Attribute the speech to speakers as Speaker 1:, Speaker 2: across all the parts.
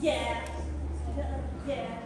Speaker 1: Yeah. Yeah.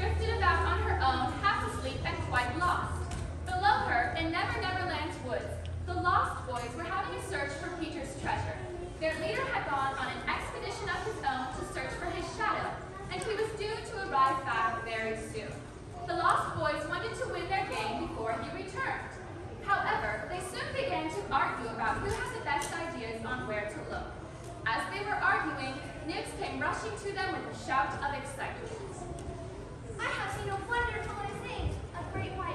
Speaker 2: Drifted about on her own, half asleep and quite lost. Below her, in Never Never Land's woods, the Lost Boys were having a search for Peter's treasure. Their leader had gone on an expedition of his own to search for his shadow, and he was due to arrive back very soon. The Lost Boys wanted to win their game before he returned. However, they soon began to argue about who had the best ideas on where to look. As they were arguing, Nibs came rushing to them with a shout of excitement.
Speaker 3: I have seen a wonderful thing, a great white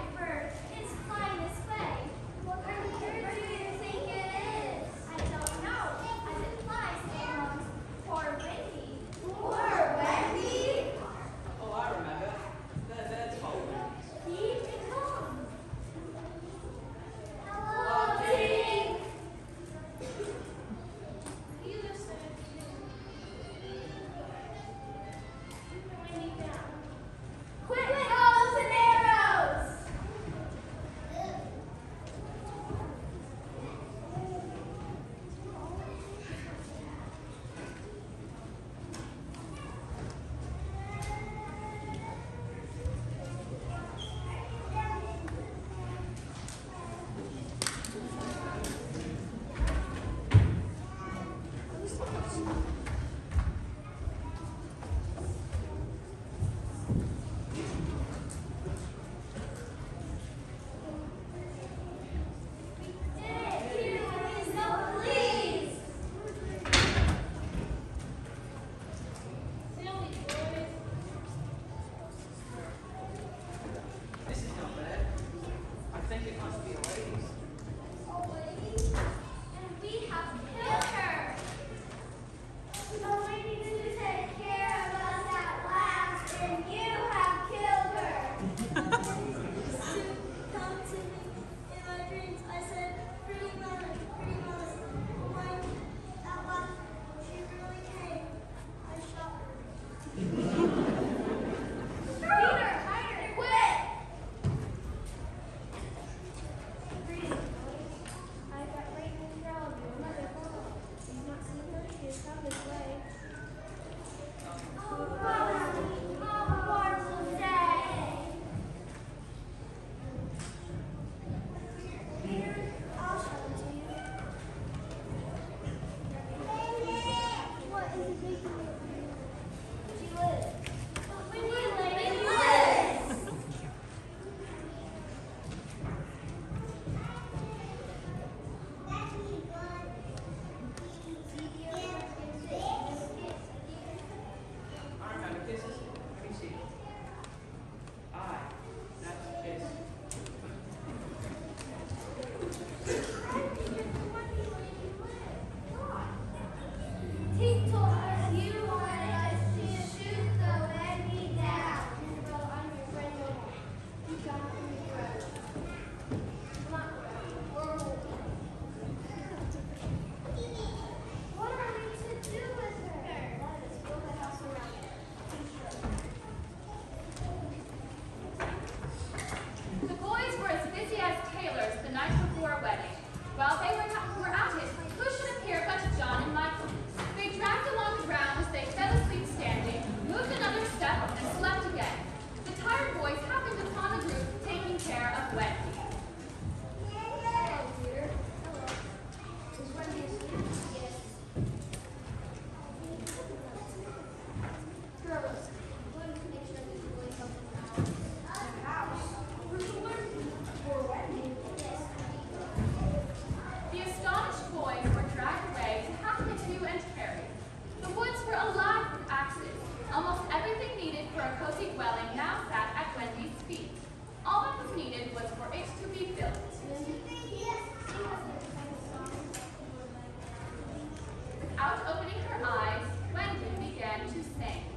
Speaker 2: without opening her
Speaker 3: eyes, Wendy began to
Speaker 1: sing.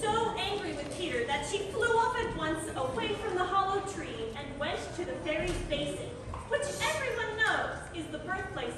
Speaker 1: so angry with Peter that she flew off at once away from the hollow tree and went to the fairy's basin, which everyone knows is the birthplace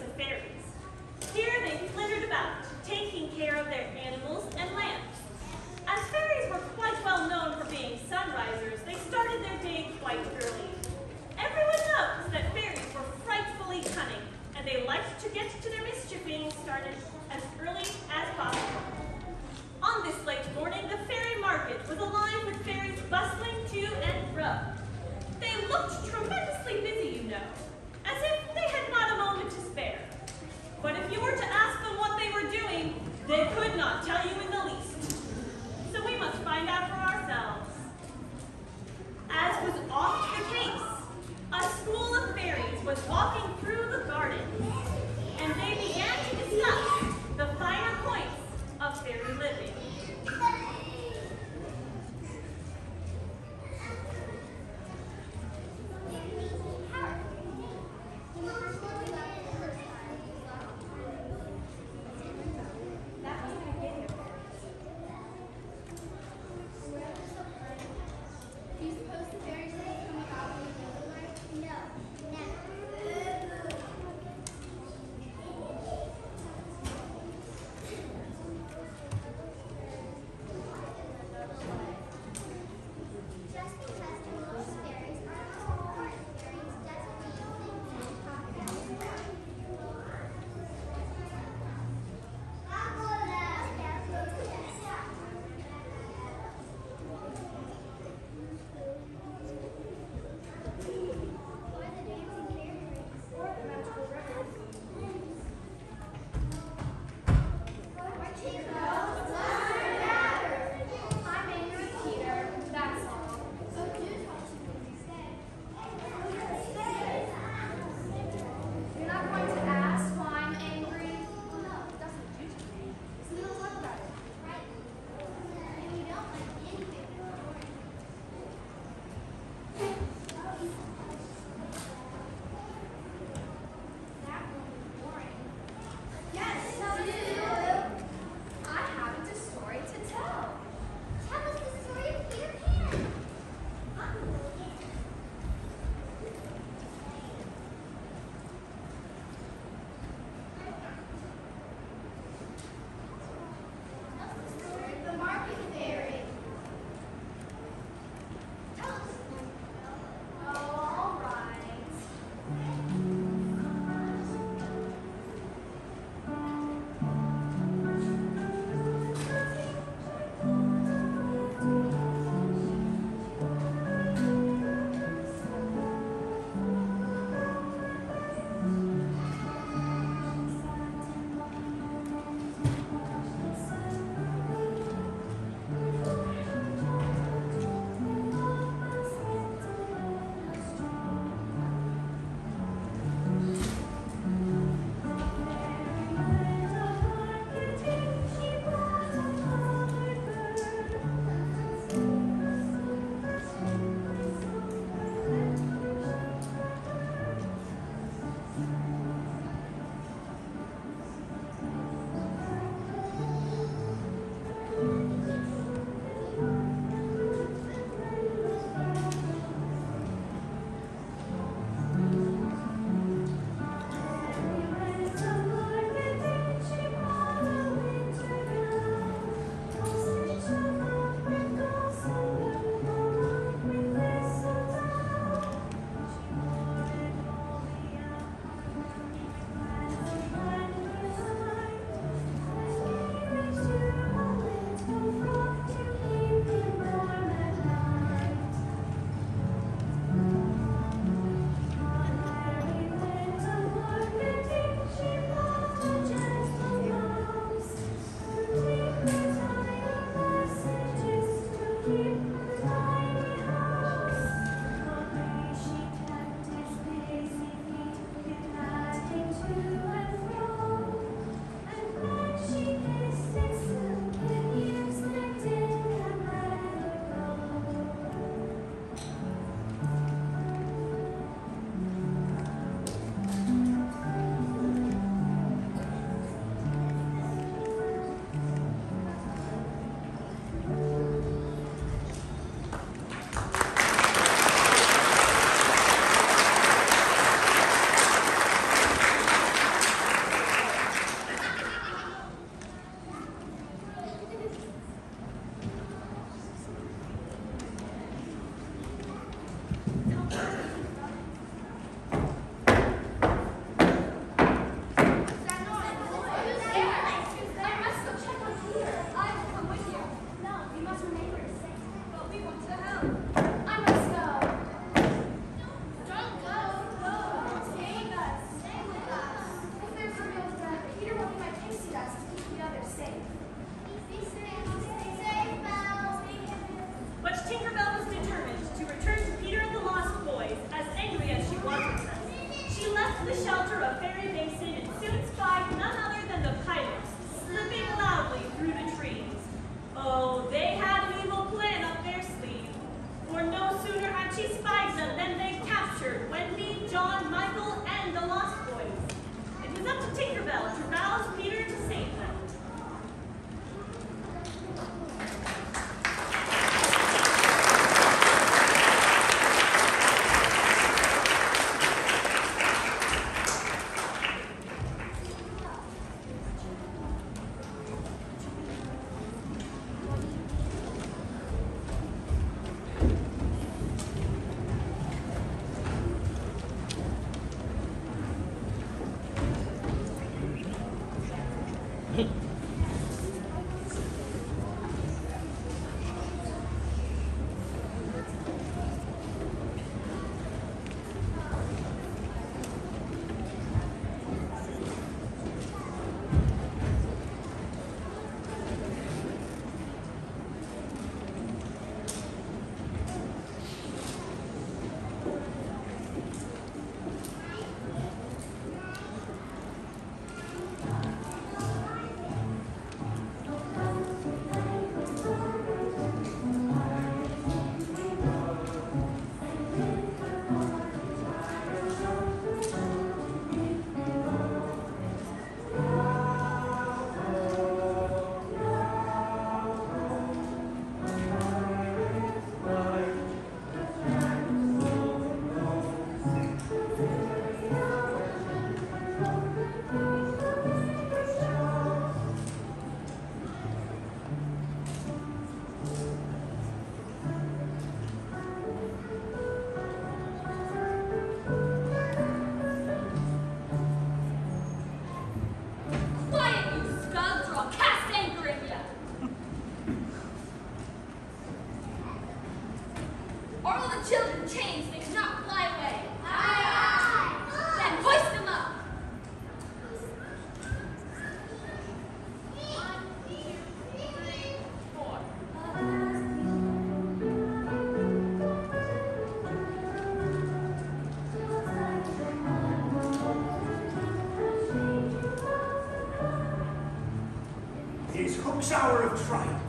Speaker 4: Hour of triumph.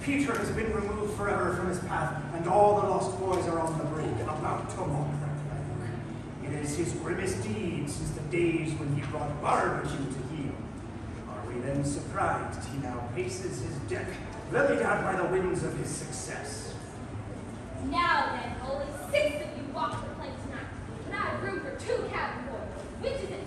Speaker 4: Peter has been removed forever from his path, and all the lost boys are on the brink, about to mock plague. It is his grimmest deed since the days when he brought Barbecue to heel. Are we then surprised he now paces his deck, lilied out by the winds of his success?
Speaker 3: Now then, only six of you walk the plank tonight, and I have room for two cabin boys. Which is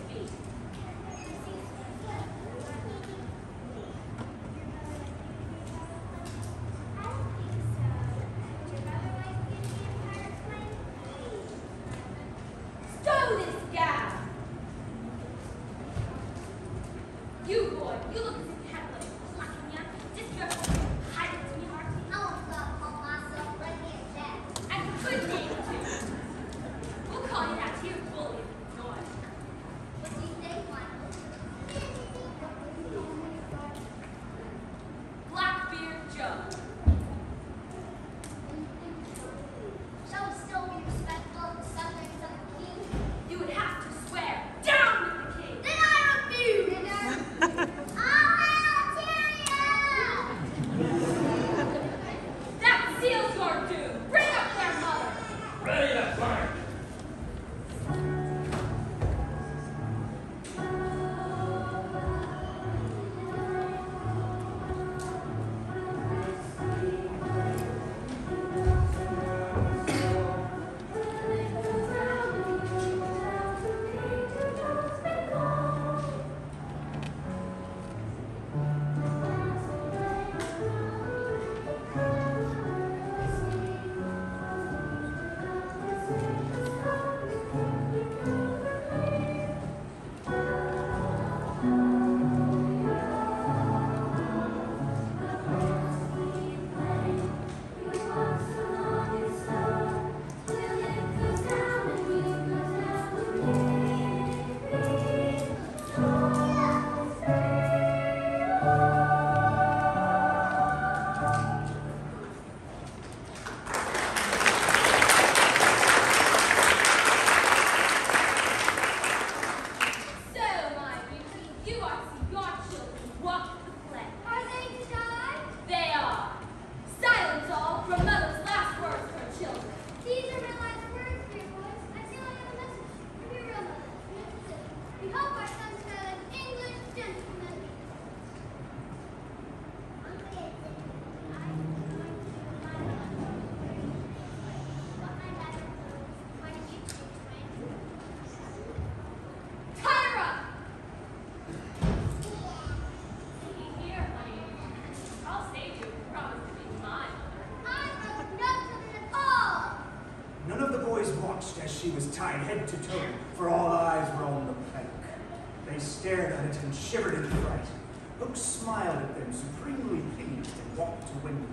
Speaker 5: at
Speaker 4: them, supremely pleased, and walked to Wendy,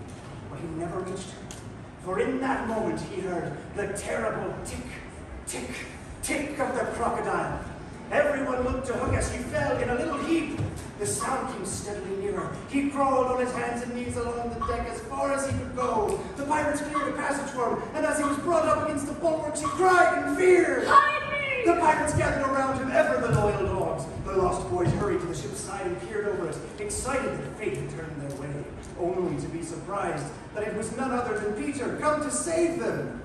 Speaker 4: but he never reached her. For in that moment he heard the terrible tick, tick, tick of the crocodile. Everyone looked to Hook as he fell in a little heap. The sound came steadily nearer. He crawled on his hands and knees along the deck as far as he could go. The pirates cleared a passage for him, and as he was brought up against the bulwarks, he cried in fear.
Speaker 1: Hide me!
Speaker 4: The pirates gathered around him, ever the loyal The lost boys hurried to the ship's side and peered over it, excited that fate had turned their way, only to be surprised that it was none other than Peter, come to save them.